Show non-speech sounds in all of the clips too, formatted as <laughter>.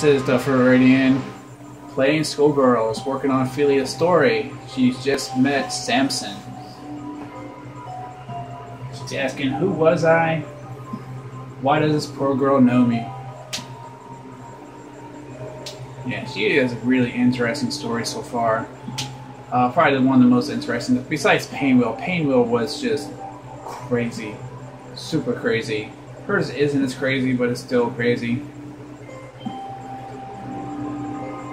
says the Floridian. Playing Skullgirls, working on Filia's story. She's just met Samson. She's asking, Who was I? Why does this poor girl know me? Yeah, she has a really interesting story so far. Uh, probably one of the most interesting. Besides Painwheel, Painwheel was just crazy, super crazy. Hers isn't as crazy, but it's still crazy.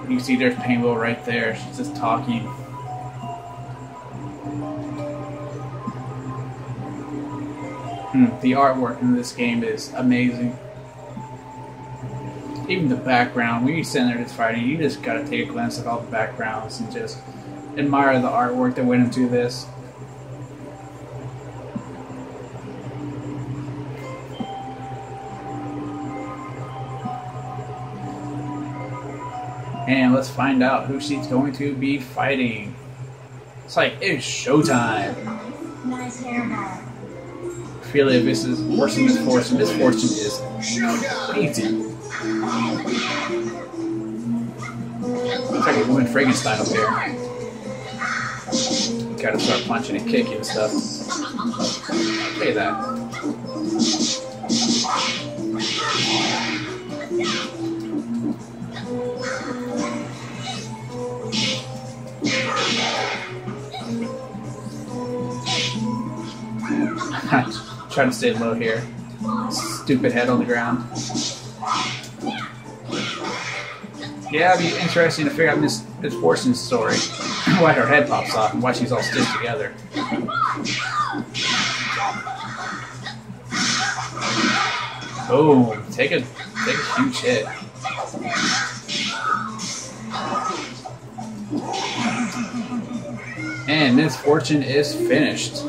You see, there's Painwheel right there. She's just talking. Hmm, the artwork in this game is amazing. Even the background, when you sit there just fighting, you just gotta take a glance at all the backgrounds and just admire the artwork that went into this. And let's find out who she's going to be fighting. It's like, it's showtime. Nice hairball. Filia versus Fortune Misfortune. Misfortune is crazy. Looks like a woman Frankenstein up here. You gotta start punching and kicking and stuff. Look at that. Trying to stay low here. Stupid head on the ground. Yeah, it'd be interesting to figure out Miss, Miss Fortune's story. <clears throat> why her head pops off and why she's all stitched together. Oh, Take a take a huge hit. And Miss Fortune is finished.